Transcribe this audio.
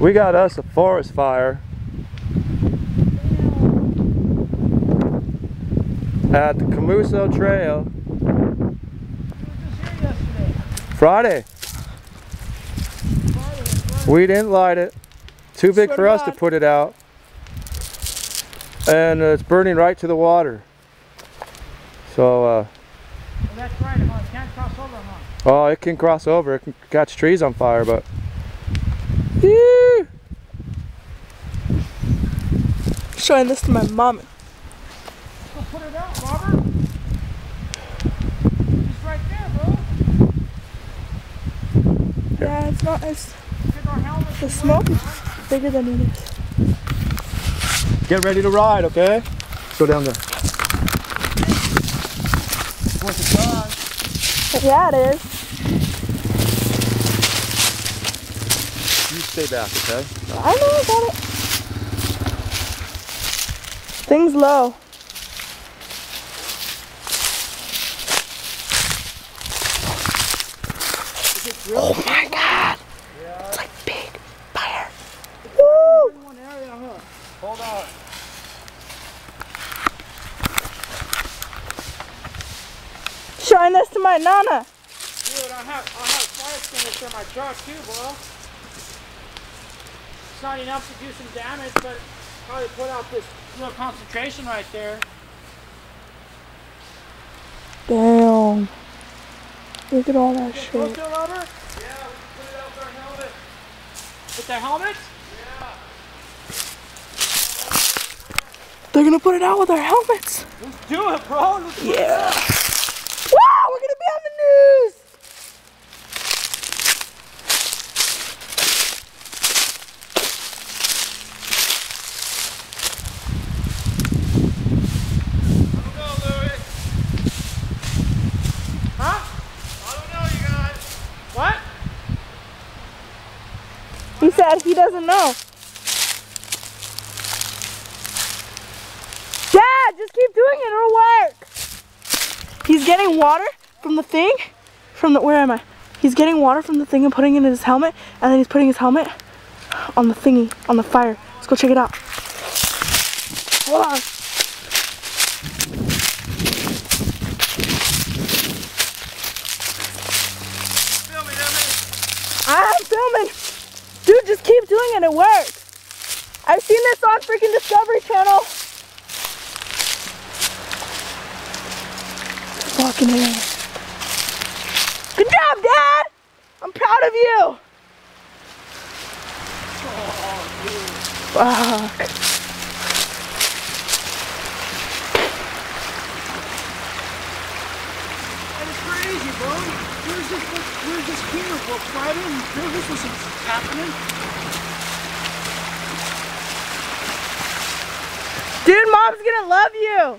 We got us a forest fire at the Camuso Trail. Friday. We didn't light it. Too big for us to put it out. And uh, it's burning right to the water. So, uh, Well, that's right. It can't cross over, huh? oh, it can cross over. It can catch trees on fire, but. Ew. Showing this to my mom. Go put it out, Robert. It's right there, bro. Yeah, it's not as Get our the smoke is bigger than it is. Get ready to ride, okay? Go down there. Fourth of July. Yeah, it is. Stay back, okay? I know, I got it. Things low. Oh my god. It's like big fire. Woo! One area, huh? Hold on. Showing this to my nana. Dude, I have, I have fire extinguisher in my truck too, bro. It's not enough to do some damage, but probably put out this little concentration right there. Damn. Look at all that Close shit. to it, Robert? Yeah, we put it out with our helmet. With the helmet? They're gonna put it out with our helmets. Let's do it, bro. Let's Yeah. out. Wow, we're gonna be on the news. Huh? I don't know, you guys. What? He said he doesn't know. Dad, just keep doing it, it'll work. He's getting water from the thing, from the, where am I? He's getting water from the thing and putting it in his helmet, and then he's putting his helmet on the thingy, on the fire. Let's go check it out. Hold on. I'm filming. Dude, just keep doing it. It works. I've seen this on freaking Discovery Channel. Fucking hell. Good job, Dad. I'm proud of you. Fuck. That is crazy, bro. Where's this, where's this camera, bro? Friday? Sure this was happening? Dude, mom's gonna love you.